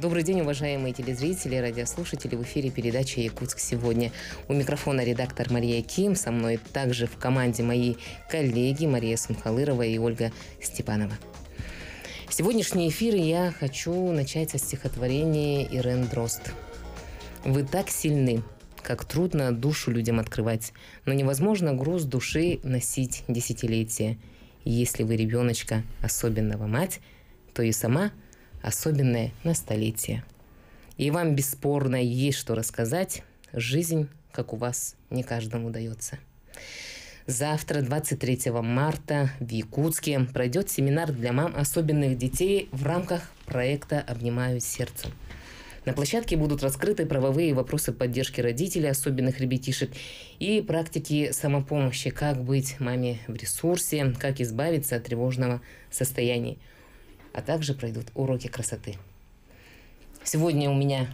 Добрый день, уважаемые телезрители, радиослушатели. В эфире передача «Якутск сегодня». У микрофона редактор Мария Ким. Со мной также в команде мои коллеги Мария Сумхалырова и Ольга Степанова. Сегодняшний эфир я хочу начать со стихотворения Ирен Дрозд. «Вы так сильны, как трудно душу людям открывать, но невозможно груз души носить десятилетия. Если вы ребеночка особенного мать, то и сама особенное на столетие. И вам бесспорно есть что рассказать. Жизнь, как у вас, не каждому дается. Завтра, 23 марта, в Якутске пройдет семинар для мам особенных детей в рамках проекта «Обнимаю сердцем». На площадке будут раскрыты правовые вопросы поддержки родителей особенных ребятишек и практики самопомощи, как быть маме в ресурсе, как избавиться от тревожного состояния, а также пройдут уроки красоты. Сегодня у меня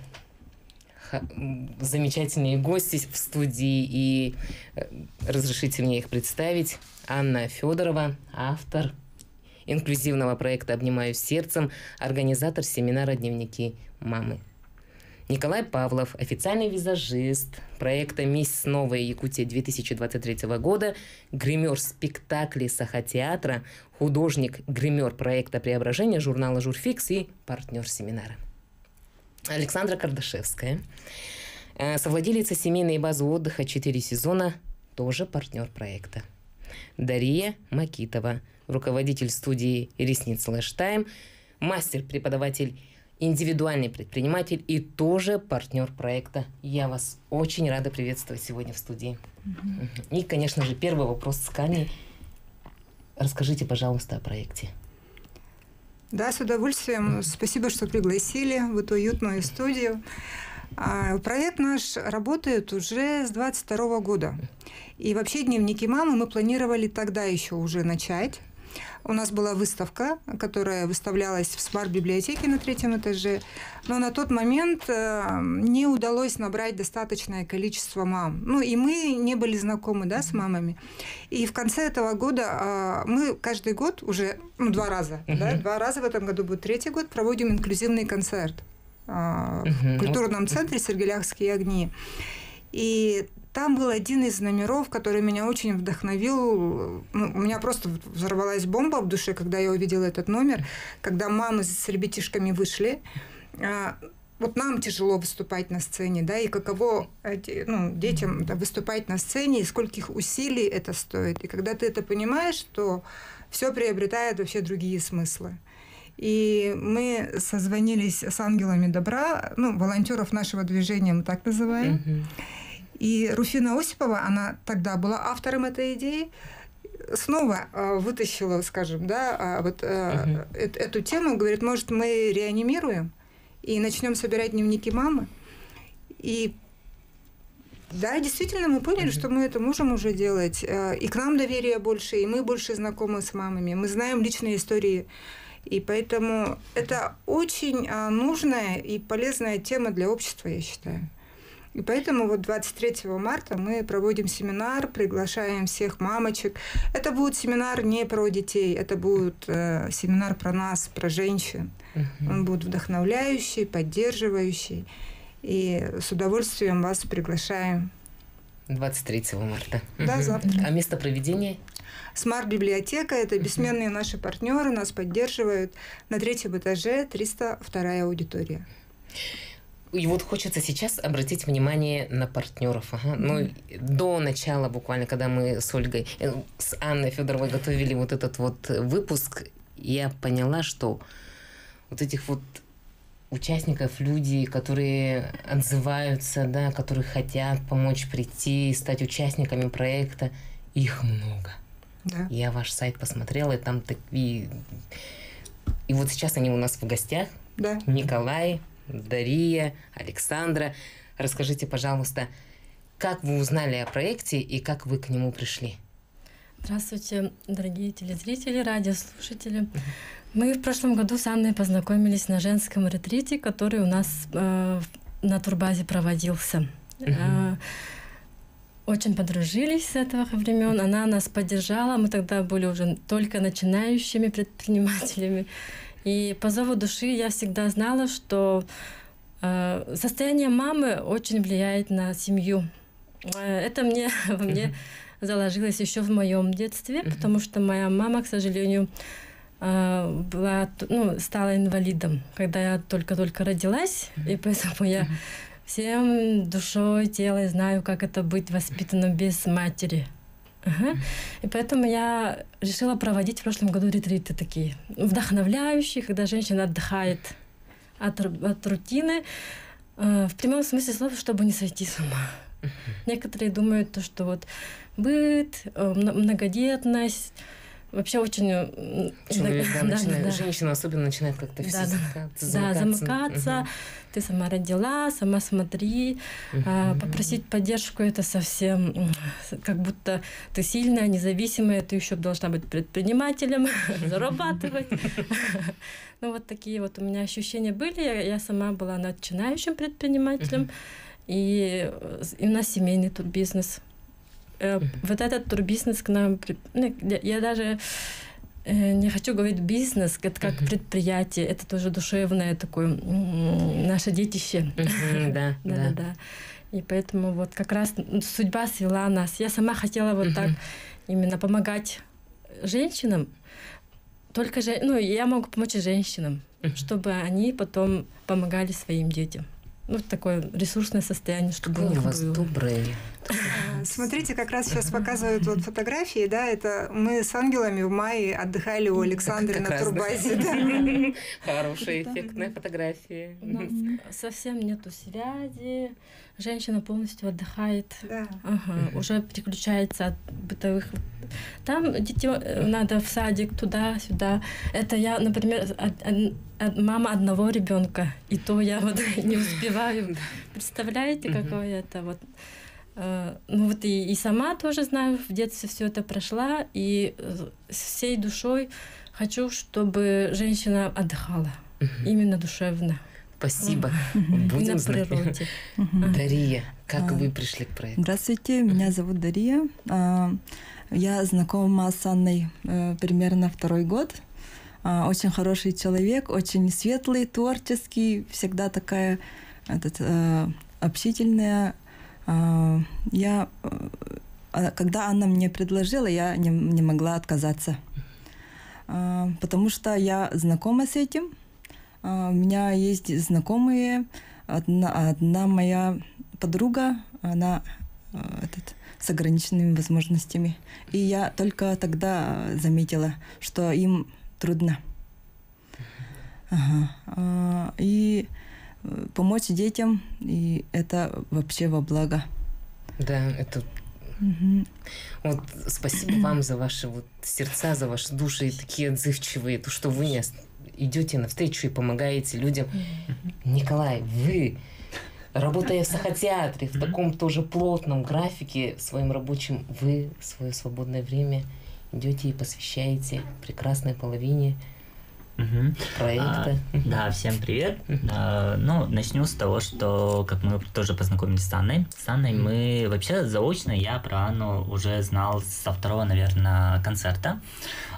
замечательные гости в студии, и э, разрешите мне их представить. Анна Федорова, автор инклюзивного проекта «Обнимаю сердцем», организатор семинара «Дневники мамы». Николай Павлов, официальный визажист проекта «Мисс Новая Якутия» 2023 года, гример спектаклей Сахатеатра, художник-гример проекта «Преображение» журнала «Журфикс» и партнер семинара. Александра Кардашевская, э, совладелица семейной базы отдыха 4 сезона, тоже партнер проекта. Дария Макитова, руководитель студии «Ресниц Лэш Тайм», мастер-преподаватель индивидуальный предприниматель и тоже партнер проекта. Я вас очень рада приветствовать сегодня в студии. Mm-hmm. И, конечно же, первый вопрос с Каней. Расскажите, пожалуйста, о проекте. Да, с удовольствием. Спасибо, что пригласили в эту уютную студию. А, проект наш работает уже с 22 года. И вообще дневники мамы мы планировали тогда еще уже начать. У нас была выставка, которая выставлялась в смарт-библиотеке на третьем этаже, но на тот момент э, не удалось набрать достаточное количество мам. Ну, и мы не были знакомы да, с мамами. И в конце этого года а, мы каждый год уже, ну, два раза, uh-huh. да, два раза в этом году будет третий год, проводим инклюзивный концерт uh-huh. в культурном центре «Сергеляхские огни». И там был один из номеров, который меня очень вдохновил. Ну, у меня просто взорвалась бомба в душе, когда я увидела этот номер, когда мамы с ребятишками вышли. А, вот нам тяжело выступать на сцене, да, и каково ну, детям да, выступать на сцене, и скольких усилий это стоит. И когда ты это понимаешь, то все приобретает вообще другие смыслы. И мы созвонились с ангелами добра, ну, волонтеров нашего движения мы так называем. Mm-hmm. И Руфина Осипова, она тогда была автором этой идеи, снова э, вытащила, скажем, да, а, вот uh-huh. эту тему, говорит, может, мы реанимируем и начнем собирать дневники мамы. И да, действительно, мы поняли, uh-huh. что мы это можем уже делать. Э, и к нам доверие больше, и мы больше знакомы с мамами. Мы знаем личные истории. И поэтому это очень нужная и полезная тема для общества, я считаю. И поэтому вот 23 марта мы проводим семинар, приглашаем всех мамочек. Это будет семинар не про детей, это будет э, семинар про нас, про женщин. Угу. Он будет вдохновляющий, поддерживающий. И с удовольствием вас приглашаем. 23 марта. Да, угу. завтра. А место проведения? Смарт-библиотека – это бессменные наши партнеры, нас поддерживают. На третьем этаже 302 аудитория. И вот хочется сейчас обратить внимание на партнеров. Ага. Ну, до начала буквально, когда мы с Ольгой, э, с Анной Федоровой готовили вот этот вот выпуск, я поняла, что вот этих вот участников, люди, которые отзываются, да, которые хотят помочь прийти, стать участниками проекта, их много. Да. Я ваш сайт посмотрела, и там такие... И вот сейчас они у нас в гостях. Да. Николай, Дария, Александра. Расскажите, пожалуйста, как вы узнали о проекте и как вы к нему пришли? Здравствуйте, дорогие телезрители, радиослушатели. Мы в прошлом году с Анной познакомились на женском ретрите, который у нас э, на турбазе проводился. Э, очень подружились с этого времен. Она нас поддержала. Мы тогда были уже только начинающими предпринимателями. И по зову души я всегда знала, что э, состояние мамы очень влияет на семью. Э, это мне во мне заложилось еще в моем детстве, потому что моя мама, к сожалению, э, была, ну, стала инвалидом, когда я только-только родилась, и поэтому я всем душой, телом знаю, как это быть воспитанным без матери. Ага. И поэтому я решила проводить в прошлом году ретриты такие, вдохновляющие, когда женщина отдыхает от, от рутины, э, в прямом смысле слова, чтобы не сойти с ума. Некоторые думают, то, что вот быт, э, многодетность, вообще очень... Человек, да, да, начинает, да, Женщина особенно начинает как-то все да, замыкаться. Да, замыкаться. Угу. Ты сама родила, сама смотри. Угу. А, попросить поддержку это совсем как будто ты сильная, независимая, ты еще должна быть предпринимателем, зарабатывать. Ну вот такие вот у меня ощущения были. Я сама была начинающим предпринимателем. И, и у нас семейный тут бизнес. Э, вот этот турбизнес к нам... Ну, я даже э, не хочу говорить бизнес, это как предприятие, это тоже душевное такое наше детище. Да, да, да. И поэтому вот как раз судьба свела нас. Я сама хотела вот так именно помогать женщинам, только же, ну, я могу помочь женщинам, чтобы они потом помогали своим детям ну, такое ресурсное состояние, чтобы Какое у вас было. доброе. Смотрите, как раз сейчас показывают вот фотографии, да, это мы с ангелами в мае отдыхали у Александры на турбазе. Хорошая, эффектная фотография. У нас совсем нету связи, женщина полностью отдыхает, да. ага, уже переключается от бытовых. Там детей э, надо в садик туда-сюда. Это я, например, от, от, от мама одного ребенка, и то я вот не успеваю. Представляете, какое это вот. Э, ну вот и, и сама тоже знаю, в детстве все это прошла, и э, всей душой хочу, чтобы женщина отдыхала, именно душевно. Спасибо. Будем знать. Дария, как вы пришли к проекту? Здравствуйте, меня зовут Дария. А, я знакома с Анной э, примерно второй год. А, очень хороший человек, очень светлый, творческий, всегда такая этот, э, общительная. А, я, э, когда Анна мне предложила, я не, не могла отказаться, потому что я знакома с этим – а, у меня есть знакомые. Одна, одна моя подруга, она а, этот, с ограниченными возможностями. И я только тогда заметила, что им трудно. Ага. А, и э, помочь детям, и это вообще во благо. Да, это Угу. Вот спасибо вам за ваши вот сердца, за ваши души такие отзывчивые, то, что вы не идете навстречу и помогаете людям. Николай, вы, работая в Сахотеатре, в таком тоже плотном графике своим рабочим, вы свое свободное время идете и посвящаете прекрасной половине Угу. проекта. А, да, всем привет. А, ну, начну с того, что как мы тоже познакомились с Анной. С Анной мы вообще заочно, я про Анну уже знал со второго, наверное, концерта.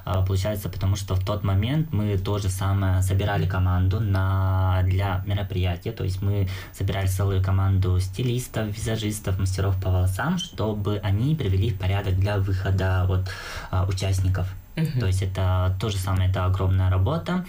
А, получается, потому что в тот момент мы тоже самое собирали команду на, для мероприятия, то есть мы собирали целую команду стилистов, визажистов, мастеров по волосам, чтобы они привели в порядок для выхода вот, а, участников. Uh-huh. То есть это то же самое, это огромная работа.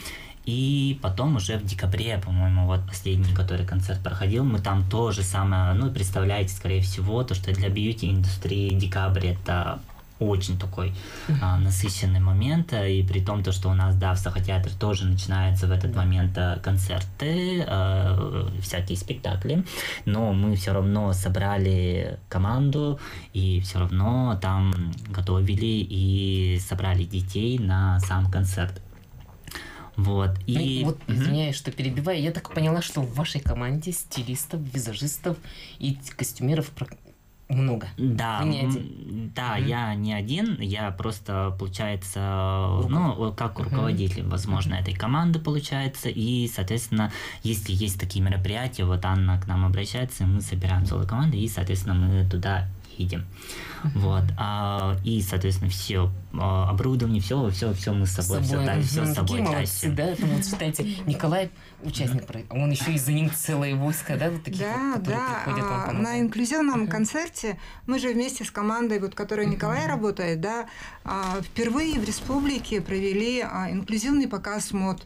И потом уже в декабре, по-моему, вот последний, который концерт проходил, мы там тоже самое, ну, представляете, скорее всего, то, что для бьюти-индустрии декабрь это очень такой а, насыщенный момент, и при том, то, что у нас, да, в Сахотеатре тоже начинаются в этот момент а, концерты, а, всякие спектакли, но мы все равно собрали команду, и все равно там готовили и собрали детей на сам концерт. Вот. И... Ну, вот, извиняюсь, что перебиваю, я так поняла, что в вашей команде стилистов, визажистов и костюмеров много. Да, не один. да, mm-hmm. я не один, я просто, получается, ну, как руководитель, mm-hmm. возможно, этой команды, получается, и, соответственно, если есть такие мероприятия, вот Анна к нам обращается, мы собираем целую команду, и, соответственно, мы туда едем. Вот. А, и, соответственно, все а, оборудование, все, все, все мы с собой, с собой. все, да, все с собой молодцы, да? Это вот, считайте, Николай участник проекта, он еще и за ним целое войско, да, вот такие, да, вот, да. А, на инклюзивном uh-huh. концерте мы же вместе с командой, вот, которой uh-huh. Николай работает, да, а, впервые в республике провели инклюзивный показ мод.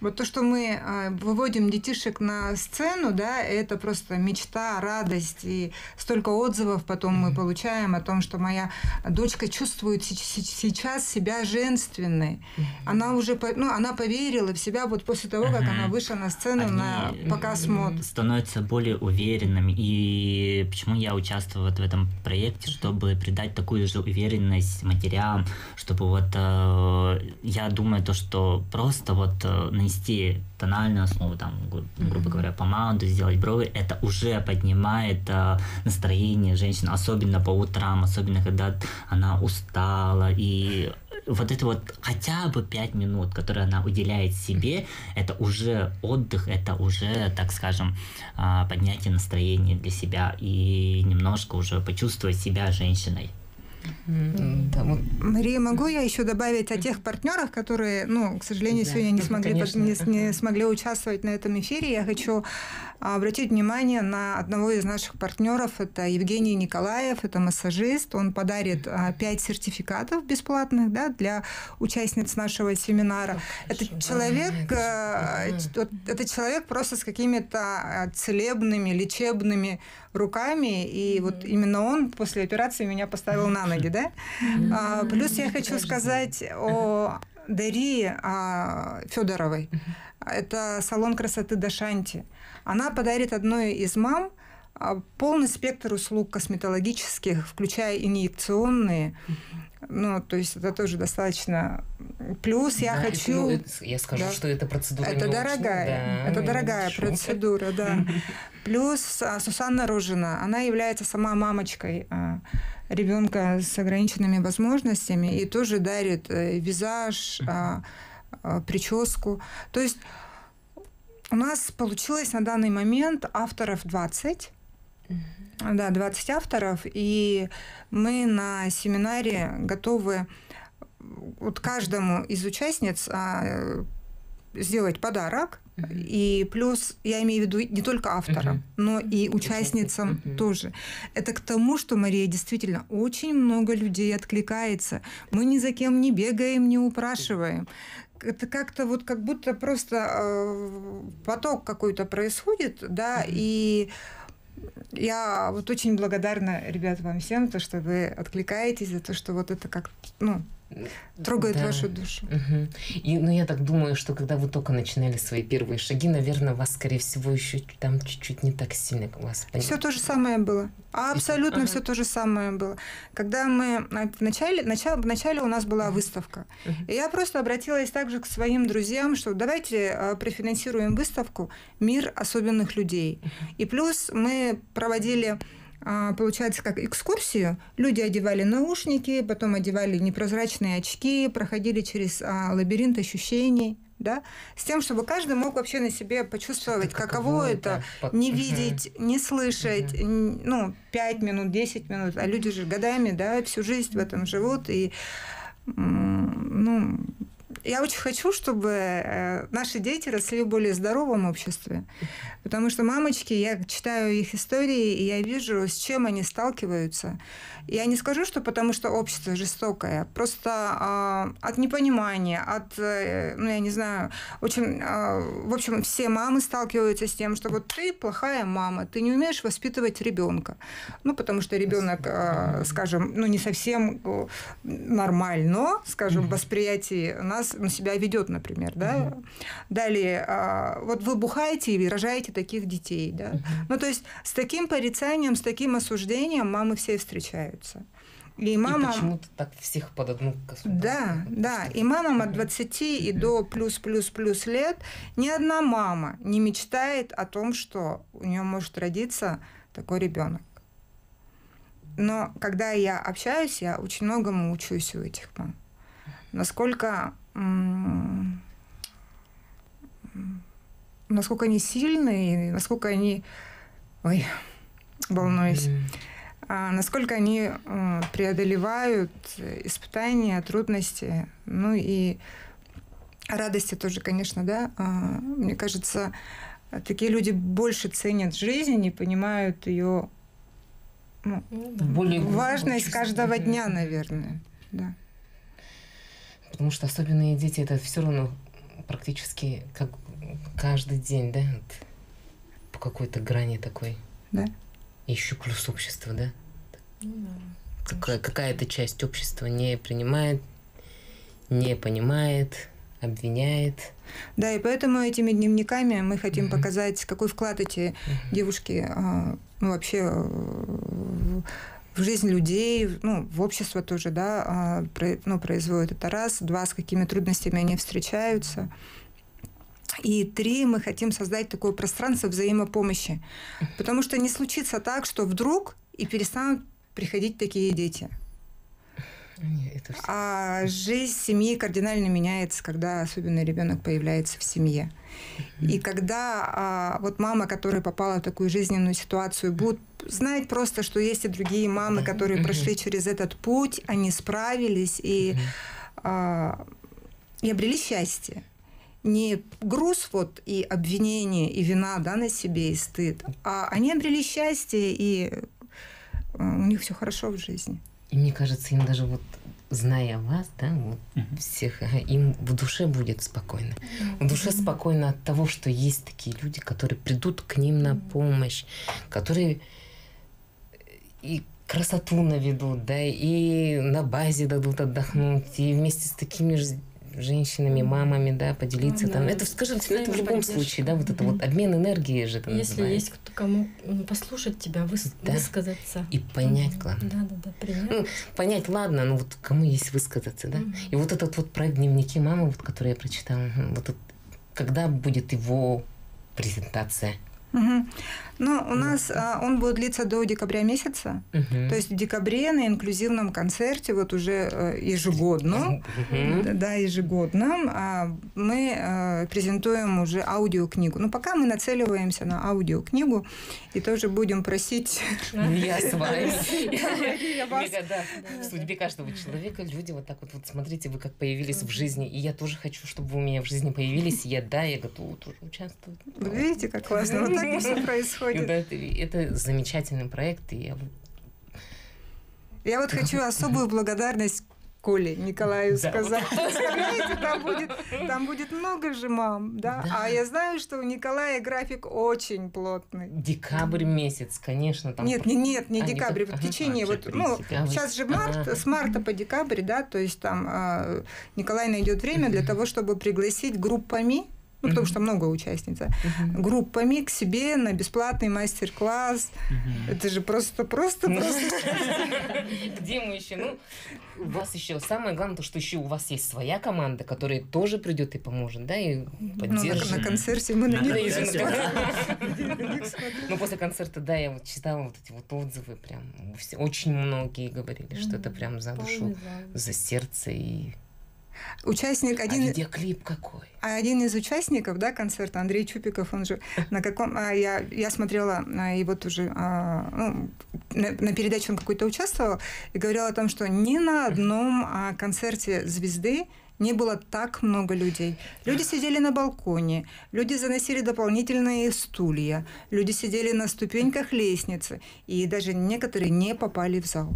Вот то, что мы э, выводим детишек на сцену, да, это просто мечта, радость. И столько отзывов потом мы получаем о том, что моя дочка чувствует сейчас себя женственной. Она уже, ну, она поверила в себя вот после того, как она вышла на сцену Они на показ мод. Становятся более уверенными. И почему я участвую вот в этом проекте, чтобы придать такую же уверенность матерям, чтобы вот э, я думаю то, что просто вот э, нанести тональную основу, там, гру- грубо говоря, помаду, сделать брови, это уже поднимает э, настроение женщины, особенно по утрам, особенно когда она устала, и вот это вот хотя бы пять минут, которые она уделяет себе, это уже отдых, это уже, так скажем, э, поднятие настроения для себя и немножко уже почувствовать себя женщиной. Да, вот. Мария, могу я еще добавить о тех партнерах, которые, ну, к сожалению, да, сегодня не смогли, не, не смогли участвовать на этом эфире. Я хочу обратить внимание на одного из наших партнеров. Это Евгений Николаев, это массажист. Он подарит а, пять сертификатов бесплатных да, для участниц нашего семинара. Это человек, да, это, человек просто с какими-то а, целебными, лечебными руками, и вот именно он после операции меня поставил на ноги, да? А, плюс я хочу сказать о Дарии а, Федоровой. Это салон красоты Дашанти. Она подарит одной из мам а, полный спектр услуг косметологических, включая инъекционные. Ну, то есть это тоже достаточно. Плюс я да, хочу. Это, ну, я скажу, да. что это процедура. Это дорогая, да, это дорогая процедура, да. Плюс а, Сусанна Рожина, она является сама мамочкой а, ребенка с ограниченными возможностями и тоже дарит э, визаж, а, а, прическу. То есть у нас получилось на данный момент авторов 20. Mm-hmm. Да, 20 авторов, и мы на семинаре готовы вот каждому из участниц а, сделать подарок, mm-hmm. и плюс я имею в виду не только авторам, mm-hmm. но и участницам mm-hmm. тоже. Это к тому, что Мария действительно очень много людей откликается. Мы ни за кем не бегаем, не упрашиваем это как-то вот как будто просто э, поток какой-то происходит, да, и я вот очень благодарна, ребята, вам всем, то, что вы откликаетесь, за то, что вот это как, ну, трогает да. вашу душу. Угу. И, ну, я так думаю, что когда вы только начинали свои первые шаги, наверное, вас, скорее всего, еще там чуть-чуть не так сильно вас Все то же самое было. Абсолютно ага. все то же самое было. Когда мы в начале, начало, в начале у нас была выставка, угу. и я просто обратилась также к своим друзьям, что давайте а, профинансируем выставку «Мир особенных людей». Угу. И плюс мы проводили а, получается, как экскурсию. Люди одевали наушники, потом одевали непрозрачные очки, проходили через а, лабиринт ощущений, да, с тем, чтобы каждый мог вообще на себе почувствовать, каково, каково это, это, не видеть, не слышать, ну, 5 минут, 10 минут, а люди же годами, да, всю жизнь в этом живут, и, ну, я очень хочу, чтобы э, наши дети росли в более здоровом обществе. Потому что мамочки, я читаю их истории, и я вижу, с чем они сталкиваются. Я не скажу, что потому что общество жестокое, просто э, от непонимания, от, э, ну, я не знаю, очень, э, в общем, все мамы сталкиваются с тем, что вот ты плохая мама, ты не умеешь воспитывать ребенка. Ну, потому что ребенок, э, скажем, ну, не совсем э, нормально, скажем, в восприятии нас на себя ведет, например, да. Далее, э, вот вы бухаете и рожаете таких детей, да. Ну, то есть с таким порицанием, с таким осуждением мамы все встречают меняются. И, мама... и почему-то так всех под одну косу. Да, да. И мамам от 20 и до плюс-плюс-плюс лет ни одна мама не мечтает о том, что у нее может родиться такой ребенок. Но когда я общаюсь, я очень многому учусь у этих мам. Насколько, насколько они сильные, насколько они... Ой, волнуюсь. а, насколько они а, преодолевают испытания, трудности, ну и радости тоже, конечно, да. А, мне кажется, такие люди больше ценят жизнь и понимают ее ну Более важность каждого дня, наверное, да. Потому что особенные дети это все равно практически как каждый день, да, по какой-то грани такой. Да. И еще плюс общество, да? Ну, да. Какая, какая-то часть общества не принимает, не понимает, обвиняет. Да, и поэтому этими дневниками мы хотим угу. показать, какой вклад эти угу. девушки а, ну, вообще э, в жизнь людей, ну, в общество тоже, да, а, ну, производят. Это раз. Два, с какими трудностями они встречаются. И три, мы хотим создать такое пространство взаимопомощи. Потому что не случится так, что вдруг и перестанут приходить такие дети. Это все... А жизнь семьи кардинально меняется, когда особенно ребенок появляется в семье. И когда а, вот мама, которая попала в такую жизненную ситуацию, будет знать просто, что есть и другие мамы, которые прошли через этот путь, они справились и, а, и обрели счастье. Не груз вот и обвинение, и вина да, на себе, и стыд, а они обрели счастье, и а, у них все хорошо в жизни. И мне кажется, им даже вот зная вас, да, вот угу. всех, им в душе будет спокойно. В душе спокойно от того, что есть такие люди, которые придут к ним на помощь, которые и красоту наведут, да, и на базе дадут отдохнуть, и вместе с такими же женщинами, мамами, да, поделиться ну, там. Да. Это, скажем, это в любом случае, да, вот это вот обмен энергией же это Если называется. есть кто кому послушать тебя, выс да. высказаться. И понять, главное. Да, да, да, принять. Ну, понять, ладно, ну вот кому есть высказаться, да. Mm-hmm. И вот этот вот проект «Дневники мамы», вот, который я прочитала, вот это, когда будет его презентация? Угу. Ну, у нас а, он будет длиться до декабря месяца. Угу. То есть в декабре на инклюзивном концерте, вот уже э, ежегодно, угу. да, ежегодно, а, мы а, презентуем уже аудиокнигу. Ну, пока мы нацеливаемся на аудиокнигу и тоже будем просить... Я с вами. В судьбе каждого человека люди вот так вот, вот смотрите, вы как появились в жизни, и я тоже хочу, чтобы вы у меня в жизни появились, я, да, я готова тоже участвовать. Видите, как классно. Вот так все происходит. Это, это замечательный проект, и я... Я вот хочу особую благодарность Коле Николаю да. сказать. Представляете, там будет, там будет много же мам, да? да? А я знаю, что у Николая график очень плотный. Декабрь месяц, конечно. Там... Нет, не, нет, не а, декабрь, не... в течение, а, вот, ну, декабрь. сейчас же март, ага. с марта по декабрь, да, то есть там а, Николай найдет время для того, чтобы пригласить группами ну, потому что много участниц, группами к себе на бесплатный мастер-класс. Это же просто, просто, просто. Где мы еще? Ну, у вас еще самое главное, то, что еще у вас есть своя команда, которая тоже придет и поможет, да, и поддержит. Ну, на концерте мы на них Ну, после концерта, да, я вот читала вот эти вот отзывы, прям. Очень многие говорили, что это прям за душу, за сердце и Участник а один... А видеоклип какой? А один из участников, да, концерта, Андрей Чупиков, он же на каком... А я, я смотрела, а, и вот уже а, ну, на, на передаче он какой-то участвовал, и говорил о том, что ни на одном а, концерте «Звезды» не было так много людей. Люди сидели на балконе, люди заносили дополнительные стулья, люди сидели на ступеньках лестницы, и даже некоторые не попали в зал.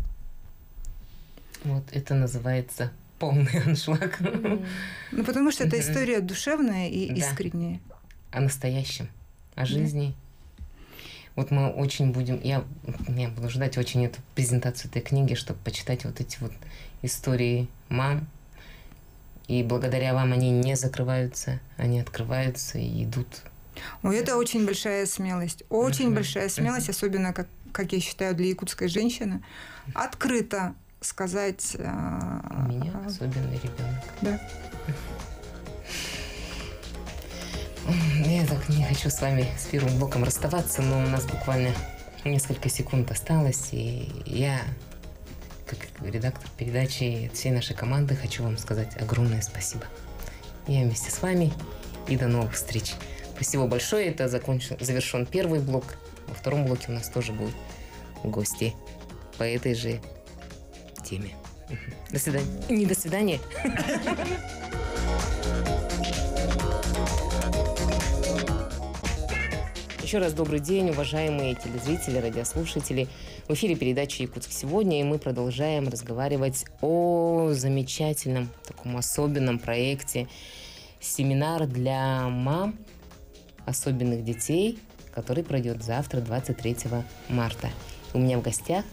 Вот это называется полный аншлаг. Ну, потому что это история душевная и искренняя. О настоящем, о жизни. Вот мы очень будем, я, я буду ждать очень эту презентацию этой книги, чтобы почитать вот эти вот истории мам. И благодаря вам они не закрываются, они открываются и идут. Ой, это очень большая смелость. Очень uh-huh. большая смелость, особенно, как, как я считаю, для якутской женщины. Открыто сказать... У меня а, особенный ребенок. Да. Я так не хочу с вами с первым блоком расставаться, но у нас буквально несколько секунд осталось, и я, как редактор передачи всей нашей команды, хочу вам сказать огромное спасибо. Я вместе с вами, и до новых встреч. Спасибо большое, это закончен, завершен первый блок. Во втором блоке у нас тоже будут гости. по этой же теме. До свидания. Не до свидания. Еще раз добрый день, уважаемые телезрители, радиослушатели. В эфире передача «Якутск сегодня», и мы продолжаем разговаривать о замечательном, таком особенном проекте «Семинар для мам особенных детей», который пройдет завтра, 23 марта. У меня в гостях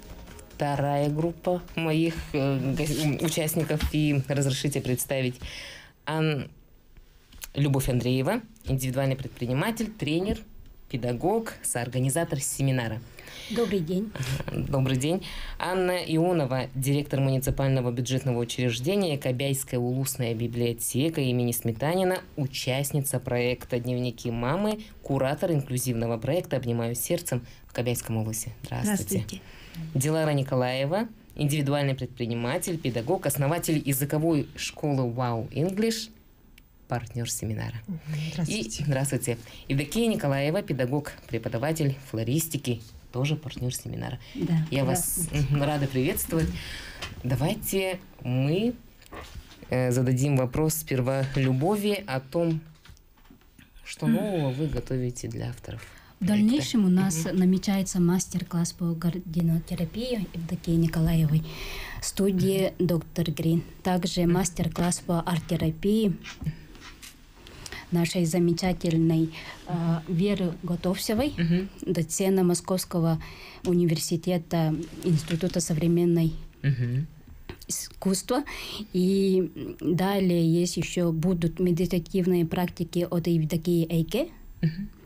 вторая группа моих э, участников, и разрешите представить. Любовь Андреева, индивидуальный предприниматель, тренер – педагог, соорганизатор семинара. Добрый день. Добрый день. Анна Ионова, директор муниципального бюджетного учреждения Кобяйская улусная библиотека имени Сметанина, участница проекта «Дневники мамы», куратор инклюзивного проекта «Обнимаю сердцем» в Кобяйском улусе. Здравствуйте. Здравствуйте. Дилара Николаева, индивидуальный предприниматель, педагог, основатель языковой школы Wow English – партнер семинара. Здравствуйте. И, здравствуйте. Евдокия Николаева, педагог, преподаватель флористики, тоже партнер семинара. Да, Я вас рада приветствовать. Давайте мы э, зададим вопрос сперва Любови о том, что нового вы готовите для авторов. В дальнейшем у нас угу. намечается мастер-класс по гардинотерапии Евдокии Николаевой студии доктор Грин. Также мастер-класс по арт-терапии нашей замечательной э, Веры Готовсевой, угу. доцента Московского университета Института современной угу. искусства. И далее есть еще будут медитативные практики от Евдокии Эйке. Угу.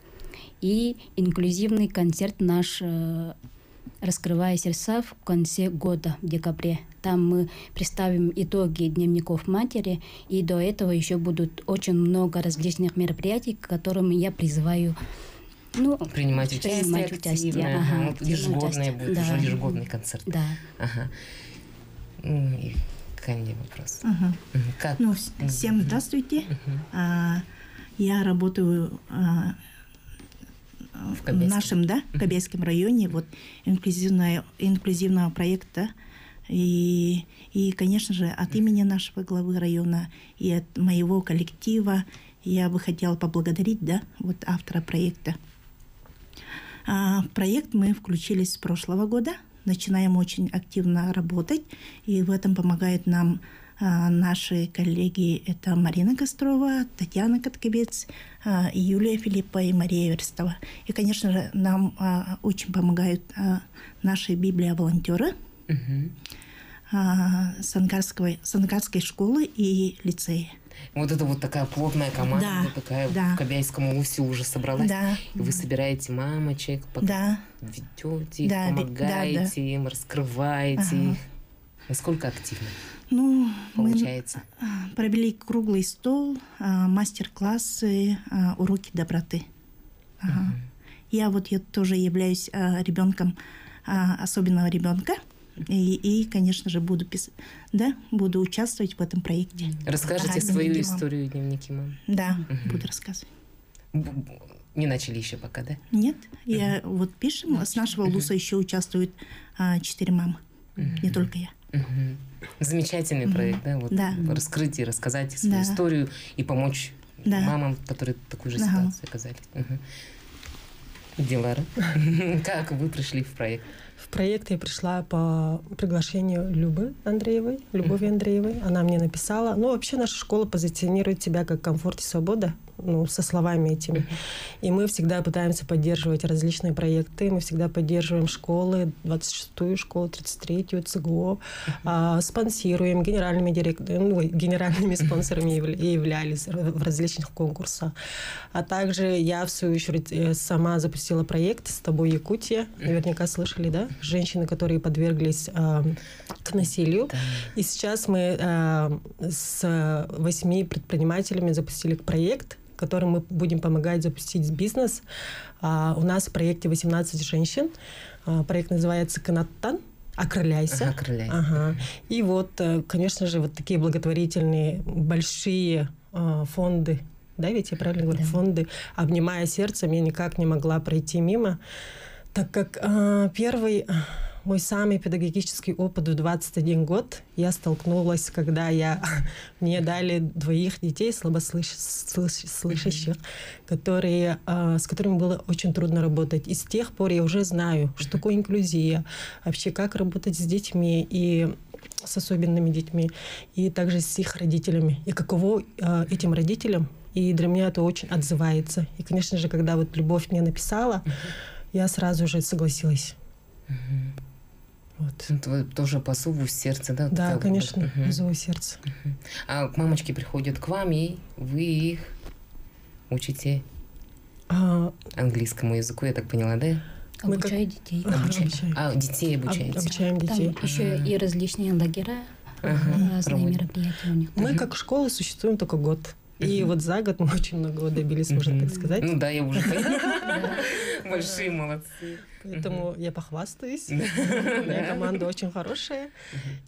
И инклюзивный концерт наш э, «Раскрывая сердца» в конце года, в декабре. Там мы представим итоги дневников матери, и до этого еще будут очень много различных мероприятий, к которым я призываю ну, принимать участие, принимать участие. Ага, вот ежегодный будет да. уже ежегодный концерт. Да. Ага. Ну, и мне вопрос. Ага. Как? Ну, всем здравствуйте. Угу. А, я работаю а, в, в нашем, да, в Кобейском районе, вот инклюзивная, инклюзивного проекта. И, и, конечно же, от имени нашего главы района и от моего коллектива я бы хотела поблагодарить да, вот автора проекта. А, в проект мы включились с прошлого года, начинаем очень активно работать, и в этом помогает нам наши коллеги. Это Марина Кострова, Татьяна Коткобец, а, Юлия Филиппа и Мария Верстова. И, конечно же, нам а, очень помогают а, наши библиоволонтеры. Угу. А, Сангарской, Сангарской школы и лицея. Вот это вот такая плотная команда, да, такая да. в Кобяйском улусе уже собралась. Да. И вы собираете мамочек, да. ведете да, помогаете да, да. им, раскрываете ага. их. Насколько активно? Ну, получается. Мы провели круглый стол, а, мастер-классы, а, уроки доброты. Ага. Угу. Я вот я тоже являюсь ребенком особенного ребенка. И, и, конечно же, буду писать, да, буду участвовать в этом проекте. Расскажите ага, свою дневники историю дневники мам. Да, угу. буду рассказывать. Не начали еще пока, да? Нет, угу. я вот пишем, с нашего луса угу. еще участвуют а, четыре мамы, угу. не только я. Угу. Замечательный проект, да? Вот да. Раскрыть и рассказать свою да. историю и помочь да. мамам, которые в такой же ага. ситуации оказались. Угу. Дилара, как вы пришли в проект? В проект я пришла по приглашению Любы Андреевой, Любови Андреевой. Она мне написала. Ну, вообще наша школа позиционирует себя как комфорт и свобода ну, со словами этими. И мы всегда пытаемся поддерживать различные проекты. Мы всегда поддерживаем школы, 26-ю школу, 33-ю, ЦГО, а, спонсируем генеральными директорами, ну, генеральными спонсорами являлись в различных конкурсах. А также я, в свою очередь, э, сама запустила проект «С тобой Якутия». Наверняка слышали, да? Женщины, которые подверглись э, к насилию. И сейчас мы э, с восьми предпринимателями запустили проект, которым мы будем помогать запустить бизнес. А, у нас в проекте 18 женщин. А, проект называется «Канаттан». Окрыляйся. Окрыляйся. Ага. И вот, э, конечно же, вот такие благотворительные большие а, фонды, да, ведь я правильно говорю, да. фонды, обнимая сердцем, я никак не могла пройти мимо, так как а, первый мой самый педагогический опыт в 21 год я столкнулась, когда я мне дали двоих детей слабослышащих, которые, а, с которыми было очень трудно работать. И с тех пор я уже знаю, что такое инклюзия, вообще как работать с детьми и с особенными детьми, и также с их родителями. И каково э, этим родителям. И для меня это очень отзывается. И, конечно же, когда вот Любовь мне написала, я сразу же согласилась. Вот. Это тоже по зову сердца, да? Да, вот конечно, угу. по зову сердца. Угу. А мамочки приходят к вам, и вы их учите а... английскому языку, я так поняла, да? Обучаю как... детей. Обучаю. А, детей обучаете? Обучаем детей. Там еще и различные лагеря, ага. разные Проводим. мероприятия у них. Мы как школа существуем только год. И вот за год мы очень много добились, можно так сказать. Ну да, я уже Большие молодцы. Поэтому я похвастаюсь. Моя команда очень хорошая.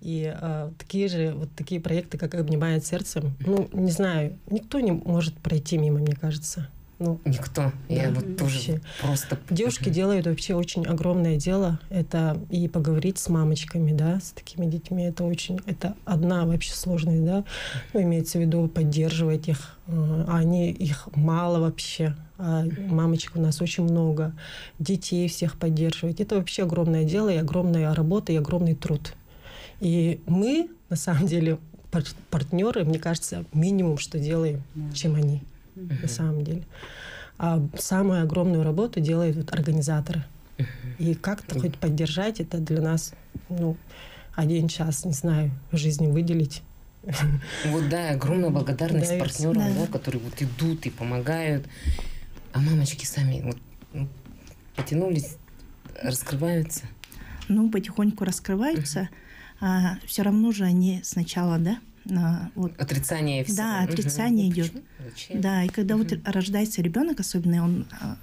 И а, такие же, вот такие проекты, как «Обнимает сердцем», ну, не знаю, никто не может пройти мимо, мне кажется. Ну, Никто. Да, Я вот тоже вообще. просто... Девушки делают вообще очень огромное дело. Это и поговорить с мамочками, да, с такими детьми. Это очень... Это одна вообще сложность, да. Ну, имеется в виду поддерживать их. А они, их мало вообще. А мамочек у нас очень много. Детей всех поддерживать. Это вообще огромное дело, и огромная работа, и огромный труд. И мы, на самом деле, партнеры, мне кажется, минимум, что делаем, чем они uh-huh. на самом деле. А самую огромную работу делают вот организаторы. И как-то uh-huh. хоть поддержать это для нас, ну, один час, не знаю, в жизни выделить. Вот да, огромная благодарность да, партнерам, да. которые вот идут и помогают. А мамочки сами вот, ну, потянулись, раскрываются. Ну, потихоньку раскрываются. Uh-huh. А все равно же они сначала, да, вот. Отрицание всего. Да, отрицание угу. идет. Зачем? Да, и когда угу. вот рождается ребенок, особенно он, а,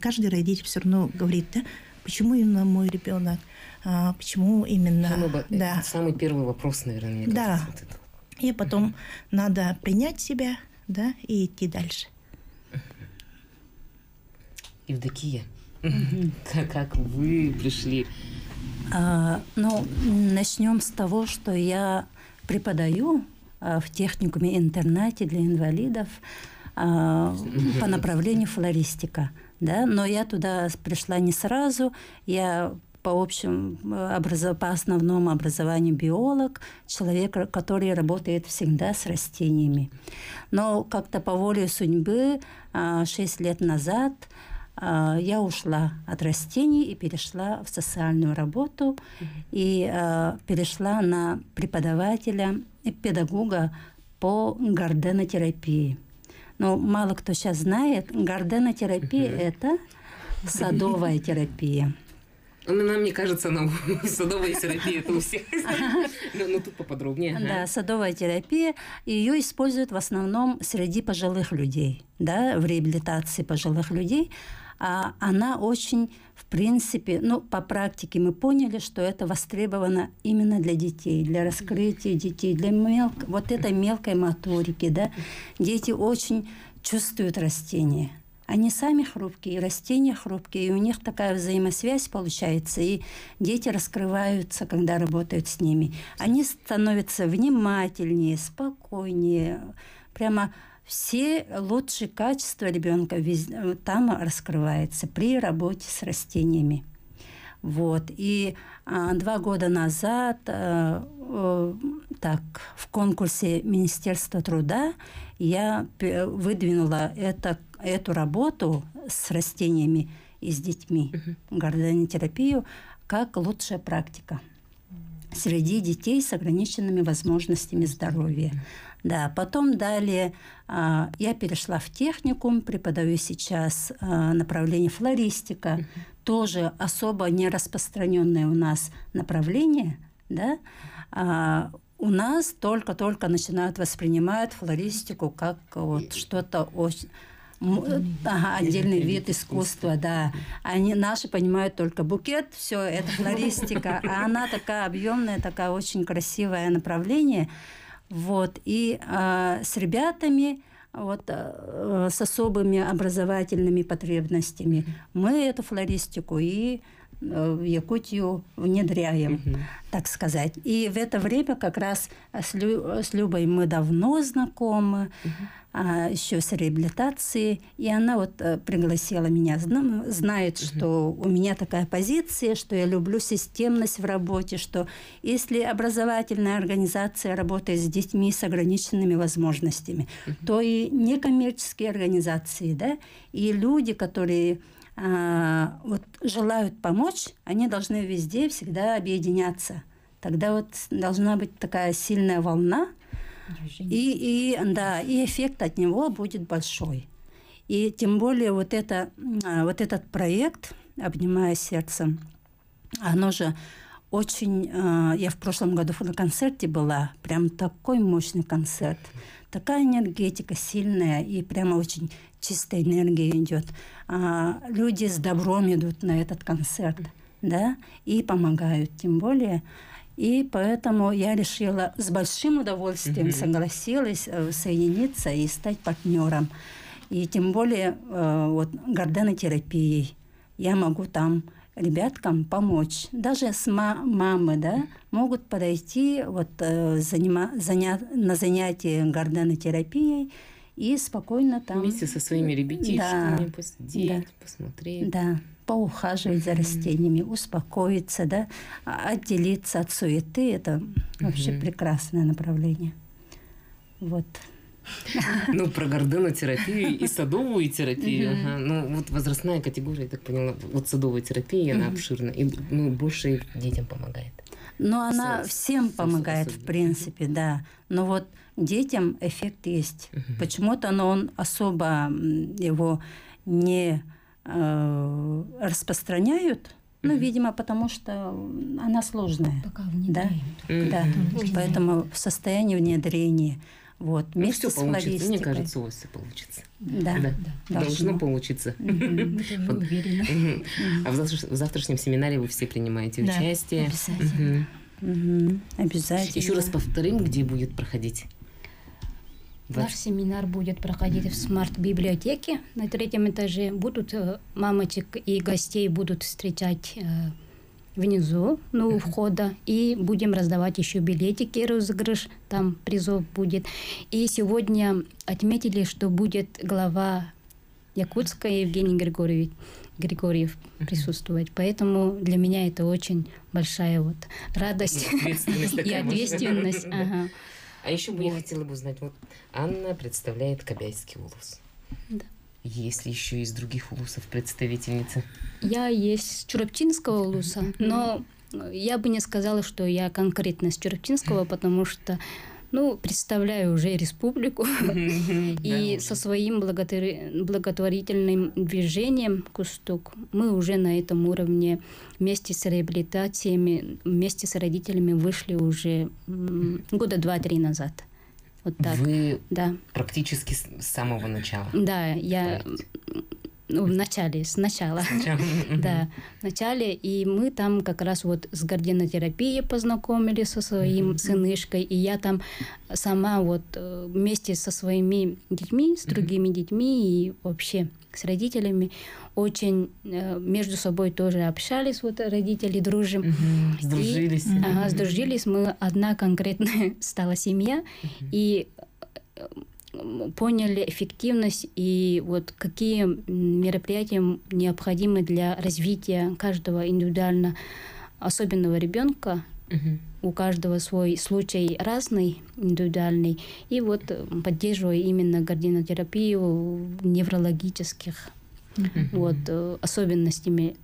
каждый родитель все равно говорит, да, почему именно мой ребенок, а, почему именно, самый, да. Самый первый вопрос, наверное, мне да. кажется. Вот и потом угу. надо принять себя, да, и идти дальше. Евдокия, угу. как, как вы пришли? А, ну, начнем с того, что я преподаю а, в техникуме-интернате для инвалидов а, по направлению флористика. Да? Но я туда пришла не сразу. Я по общему образов... по основному образованию биолог, человек, который работает всегда с растениями. Но как-то по воле судьбы а, шесть лет назад я ушла от растений и перешла в социальную работу и а, перешла на преподавателя и педагога по гарденотерапии. Но мало кто сейчас знает, гарденотерапия это садовая терапия. Ну, мне кажется, ну, садовая терапия это у всех. Ну, ну, тут поподробнее. Да, садовая терапия. Ее используют в основном среди пожилых людей, да, в реабилитации пожилых людей а она очень, в принципе, ну, по практике мы поняли, что это востребовано именно для детей, для раскрытия детей, для мелк... вот этой мелкой моторики, да. Дети очень чувствуют растения. Они сами хрупкие, и растения хрупкие, и у них такая взаимосвязь получается, и дети раскрываются, когда работают с ними. Они становятся внимательнее, спокойнее, прямо все лучшие качества ребенка там раскрывается при работе с растениями. Вот. И а, два года назад а, а, так, в конкурсе Министерства труда я выдвинула это, эту работу с растениями и с детьми, uh-huh. гарденотерапию, как лучшая практика среди детей с ограниченными возможностями здоровья. Да, потом далее а, я перешла в техникум, преподаю сейчас а, направление флористика, uh-huh. тоже особо не распространенное у нас направление, да. А, у нас только-только начинают воспринимать флористику как вот что-то очень Ага, отдельный вид искусства, да. Они наши понимают только букет, все это флористика, а она такая объемная, такая очень красивое направление. Вот. И э, с ребятами вот, э, с особыми образовательными потребностями мы эту флористику и в Якутию внедряем, угу. так сказать. И в это время как раз с, Лю, с Любой мы давно знакомы, угу. а, еще с реабилитацией. И она вот э, пригласила меня, знает, угу. что у меня такая позиция, что я люблю системность в работе, что если образовательная организация работает с детьми с ограниченными возможностями, угу. то и некоммерческие организации, да, и люди, которые вот желают помочь, они должны везде всегда объединяться. Тогда вот должна быть такая сильная волна, и, и, да, и эффект от него будет большой. И тем более вот, это, а, вот этот проект «Обнимая сердцем», оно же очень... А, я в прошлом году на концерте была, прям такой мощный концерт. Такая энергетика сильная и прямо очень чистая энергия идет. А, люди с добром идут на этот концерт, да, и помогают, тем более. И поэтому я решила с большим удовольствием согласилась э, соединиться и стать партнером. И тем более э, вот гарденотерапией я могу там ребяткам помочь. Даже с ма- мамы, да, могут подойти вот э, занима- заня- на занятие гарденотерапией и спокойно там... Вместе со своими ребятишками да, посидеть, да, посмотреть. Да, поухаживать за растениями, успокоиться, да, а, отделиться от суеты. Это вообще прекрасное направление. Вот. Ну, про гордонотерапию и садовую терапию. Ага. Ну, вот возрастная категория, я так поняла, вот садовая терапия, она обширна, и ну, больше детям помогает. Но она всем помогает, в принципе, да. Но вот детям эффект есть. Почему-то но он особо его не э, распространяют. Ну, видимо, потому что она сложная. Пока да, да. Поэтому в состоянии внедрения. Вот, ну, все получится, мне кажется, у вас все получится. Да, да. да. Должно, Должно получиться. А в завтрашнем семинаре вы все принимаете участие. Обязательно. Обязательно. Еще раз повторим, где будет проходить. Наш семинар будет проходить в смарт-библиотеке на третьем этаже. Будут э, мамочек и гостей будут встречать э, внизу, ну, у входа. И будем раздавать еще билетики, розыгрыш, там призов будет. И сегодня отметили, что будет глава Якутска Евгений Григорьевич. Григорьев присутствовать. Поэтому для меня это очень большая вот радость и ответственность. А еще бы я хотела бы узнать, вот Анна представляет Кобяйский улус. Да. Есть ли еще из других улусов представительницы? Я есть с Чураптинского улуса, но я бы не сказала, что я конкретно с Чураптинского, потому что ну, представляю уже республику и со своим благотворительным движением Кустук мы уже на этом уровне вместе с реабилитациями, вместе с родителями вышли уже года два-три назад. Вот так. Вы да. практически с самого начала. Да, я ну, в начале, сначала. Сначала. да, в начале. И мы там как раз вот с гардинотерапией познакомились со своим сынышкой. И я там сама вот э, вместе со своими детьми, с другими детьми и вообще с родителями очень э, между собой тоже общались, вот родители дружим. Угу, сдружились. И, ага, сдружились. Мы одна конкретная стала семья. Угу. И э, поняли эффективность и вот какие мероприятия необходимы для развития каждого индивидуально особенного ребенка. Угу. У каждого свой случай разный, индивидуальный. И вот поддерживая именно гардинотерапию неврологических вот, э, особенностями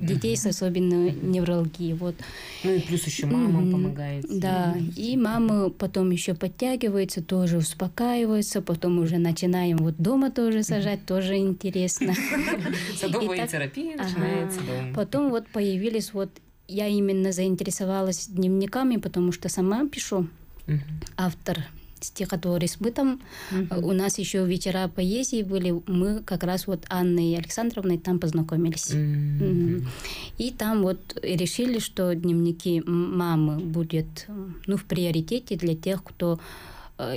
детей с особенной невралгией. Вот. Ну и плюс еще мама помогает. Да, и мама потом еще подтягивается, тоже успокаивается, потом уже начинаем вот дома тоже сажать, тоже интересно. Садовая терапия начинается дома. Потом вот появились вот я именно заинтересовалась дневниками, потому что сама пишу. Автор стихотворец. Мы там, mm-hmm. у нас еще вечера поэзии были, мы как раз вот Анной Александровной там познакомились. Mm-hmm. И там вот решили, что дневники мамы будет ну, в приоритете для тех, кто э,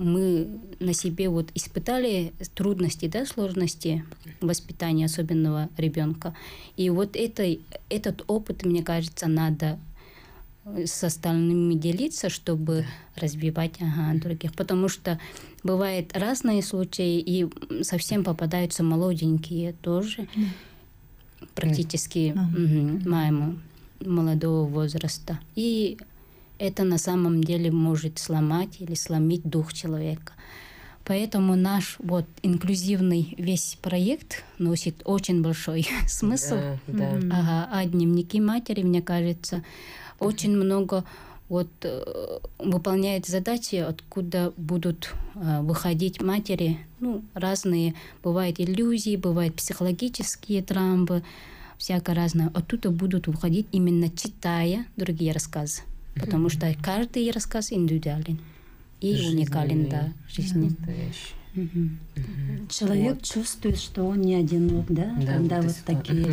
мы на себе вот испытали трудности, да, сложности воспитания особенного ребенка. И вот это, этот опыт, мне кажется, надо с остальными делиться, чтобы развивать ага, других. Потому что бывают разные случаи, и совсем попадаются молоденькие тоже, практически угу, мамы молодого возраста. И это на самом деле может сломать или сломить дух человека. Поэтому наш вот инклюзивный весь проект носит очень большой смысл. Да, да. Ага, а дневники матери, мне кажется, очень много вот э, выполняет задачи, откуда будут э, выходить матери, ну, разные, бывают иллюзии, бывают психологические травмы, всякое разное. Оттуда будут выходить именно читая другие рассказы, потому что каждый рассказ индивидуален и уникален, да, жизни. Человек вот. чувствует, что он не одинок, да, да когда вот такие,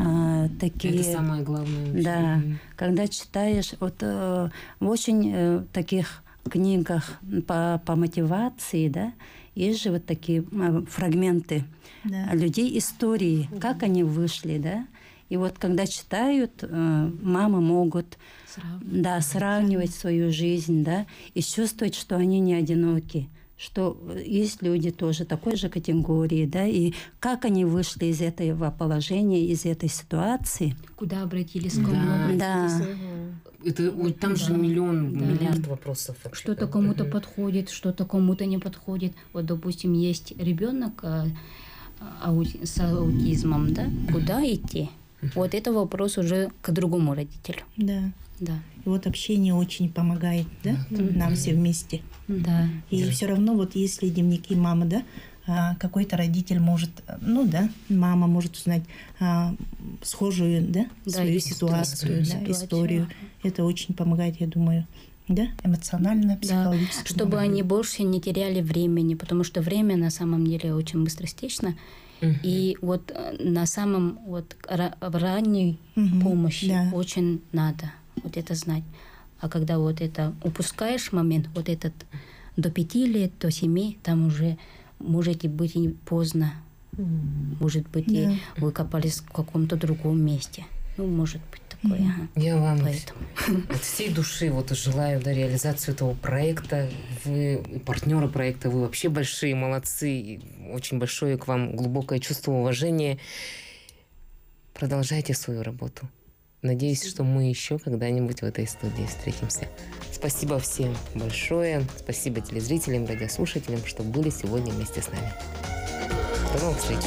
а, такие. Это самое главное. Да, угу. когда читаешь вот э, в очень э, таких книгах по по мотивации, да, есть же вот такие э, фрагменты да. людей истории, угу. как они вышли, да. И вот когда читают, э, мамы могут сравнивать. да сравнивать свою жизнь, да, и чувствовать, что они не одиноки что есть люди тоже такой же категории, да, и как они вышли из этого положения, из этой ситуации. Куда обратились, кому да. обратились. Да. Это, ой, там да. же миллион, да. миллиард вопросов. Что-то кому-то подходит, что-то кому-то не подходит. Вот, допустим, есть ребенок а, с аутизмом, да, куда идти? Вот это вопрос уже к другому родителю. Да. Да. И вот общение очень помогает, да, mm-hmm. нам все вместе. Да. И все равно вот если дневники мамы, да, а, какой-то родитель может, ну да, мама может узнать а, схожую, да, да свою ситуацию, да, ситуацию. историю. Это очень помогает, я думаю да, эмоционально, психологически. Да, чтобы помогает. они больше не теряли времени, потому что время на самом деле очень быстротечно. Угу. И вот э, на самом вот ранней угу, помощи да. очень надо вот это знать. А когда вот это упускаешь момент, вот этот до пяти лет, до семи, там уже можете быть и поздно. Может быть, да. и вы копались в каком-то другом месте. Ну, может быть такое. Mm-hmm. Я вам Поэтому. от всей души вот желаю да, реализацию этого проекта. Вы партнеры проекта, вы вообще большие молодцы. Очень большое к вам глубокое чувство уважения. Продолжайте свою работу. Надеюсь, что мы еще когда-нибудь в этой студии встретимся. Спасибо всем большое. Спасибо телезрителям, радиослушателям, что были сегодня вместе с нами. До новых встреч.